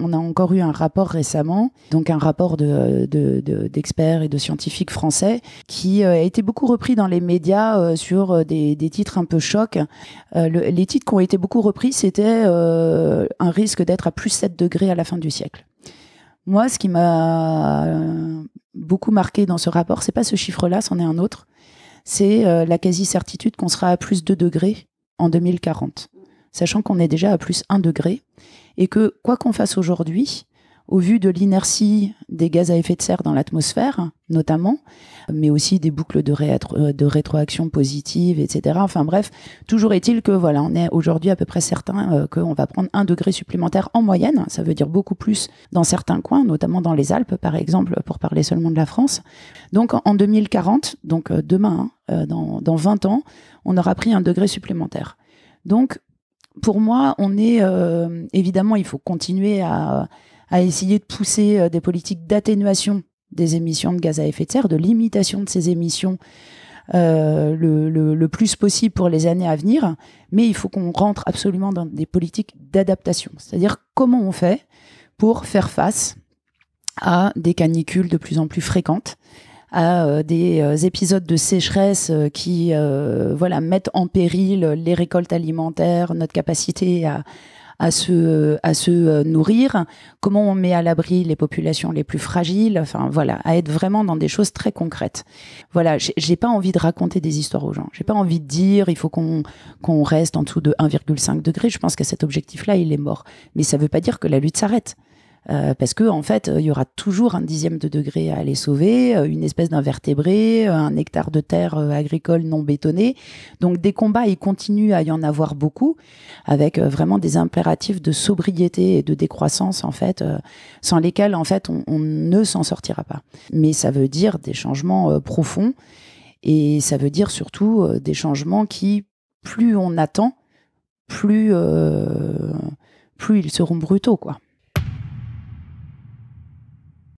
On a encore eu un rapport récemment, donc un rapport d'experts de, et de scientifiques français, qui a été beaucoup repris dans les médias sur des, titres un peu chocs. les titres qui ont été beaucoup repris, c'était un risque d'être à plus 7 degrés à la fin du siècle. Moi, ce qui m'a beaucoup marqué dans ce rapport, c'est pas ce chiffre-là, c'en est un autre. C'est euh, la quasi-certitude qu'on sera à plus 2 degrés en 2040, sachant qu'on est déjà à plus 1 degré et que quoi qu'on fasse aujourd'hui, au vu de l'inertie des gaz à effet de serre dans l'atmosphère, notamment, mais aussi des boucles de, euh, rétroaction positive, etc. Enfin bref, toujours est-il que voilà, on est aujourd'hui à peu près certain euh, qu'on va prendre un degré supplémentaire en moyenne. Ça veut dire beaucoup plus dans certains coins, notamment dans les Alpes, par exemple, pour parler seulement de la France. Donc en 2040, donc euh, demain, hein, dans, dans 20 ans, on aura pris un degré supplémentaire. Donc pour moi, on est évidemment, il faut continuer à à essayer de pousser euh, des politiques d'atténuation des émissions de gaz à effet de serre, de limitation de ces émissions euh, le, plus possible pour les années à venir, mais il faut qu'on rentre absolument dans des politiques d'adaptation. C'est-à-dire comment on fait pour faire face à des canicules de plus en plus fréquentes, à euh, des épisodes de sécheresse qui voilà, mettent en péril les récoltes alimentaires, notre capacité à, à se, à se euh, nourrir, comment on met à l'abri les populations les plus fragiles, enfin voilà, à être vraiment dans des choses très concrètes. Voilà, j'ai pas envie de raconter des histoires aux gens. J'ai pas envie de dire il faut qu'on qu'on reste en dessous de 1,5 degré. Je pense que cet objectif-là, il est mort. Mais ça veut pas dire que la lutte s'arrête. Euh, parce que en fait, il y aura toujours un dixième de degré à aller sauver, euh, une espèce d'invertébré, euh, un hectare de terre agricole non bétonné. Donc des combats, il continue à y en avoir beaucoup, avec vraiment des impératifs de sobriété et de décroissance en fait, sans lesquels en fait on, on ne s'en sortira pas. Mais ça veut dire des changements profonds et ça veut dire surtout des changements qui, plus on attend, plus plus ils seront brutaux quoi.